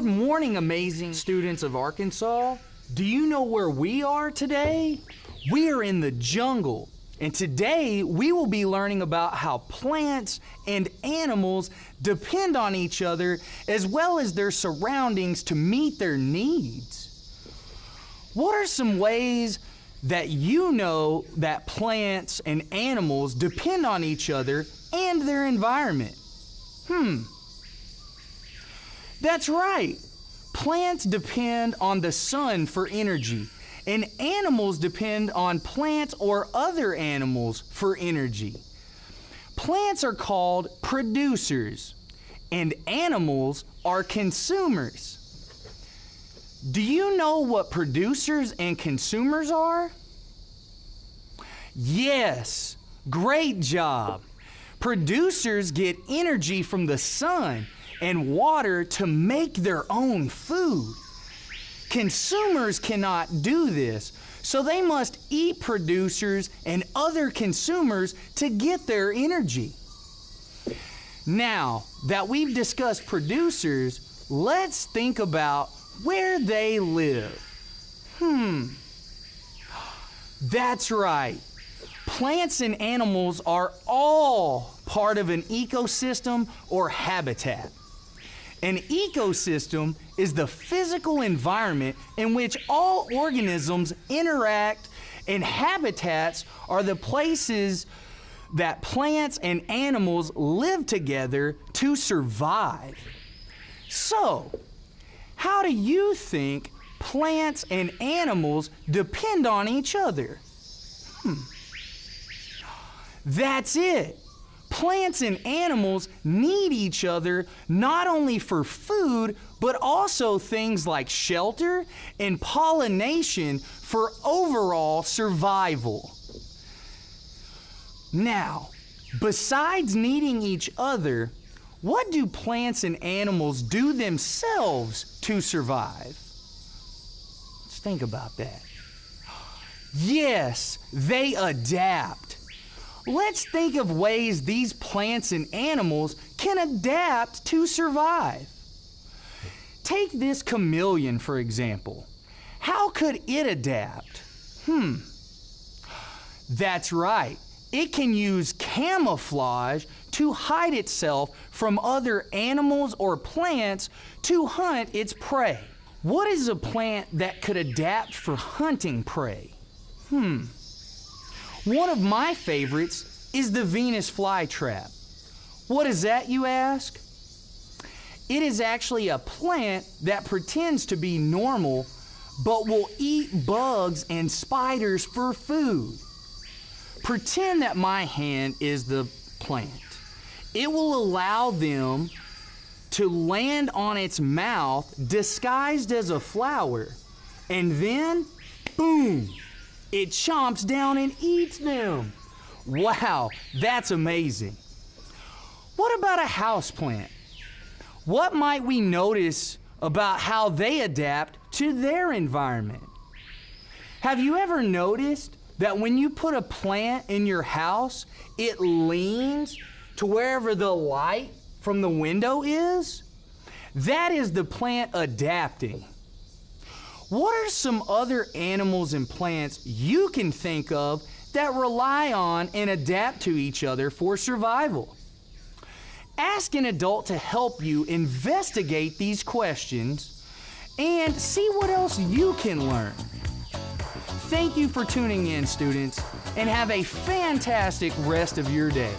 Good morning, amazing students of Arkansas. Do you know where we are today? We are in the jungle. And today we will be learning about how plants and animals depend on each other as well as their surroundings to meet their needs. What are some ways that you know that plants and animals depend on each other and their environment? Hmm. That's right. Plants depend on the sun for energy, and animals depend on plants or other animals for energy. Plants are called producers, and animals are consumers. Do you know what producers and consumers are? Yes, great job. Producers get energy from the sun and water to make their own food. Consumers cannot do this, so they must eat producers and other consumers to get their energy. Now that we've discussed producers, let's think about where they live. Hmm. That's right. Plants and animals are all part of an ecosystem or habitat. An ecosystem is the physical environment in which all organisms interact, and habitats are the places that plants and animals live together to survive. So, how do you think plants and animals depend on each other? Hmm. That's it. Plants and animals need each other not only for food, but also things like shelter and pollination for overall survival. Now, besides needing each other, what do plants and animals do themselves to survive? Let's think about that. Yes, they adapt. Let's think of ways these plants and animals can adapt to survive. Take this chameleon, for example. How could it adapt? Hmm. That's right. It can use camouflage to hide itself from other animals or plants to hunt its prey. What is a plant that could adapt for hunting prey? Hmm. One of my favorites is the Venus flytrap. What is that, you ask? It is actually a plant that pretends to be normal but will eat bugs and spiders for food. Pretend that my hand is the plant. It will allow them to land on its mouth disguised as a flower, and then, boom, it chomps down and eats them. Wow, that's amazing. What about a house plant? What might we notice about how they adapt to their environment? Have you ever noticed that when you put a plant in your house, it leans to wherever the light from the window is? That is the plant adapting. What are some other animals and plants you can think of that rely on and adapt to each other for survival? Ask an adult to help you investigate these questions and see what else you can learn. Thank you for tuning in, students, and have a fantastic rest of your day.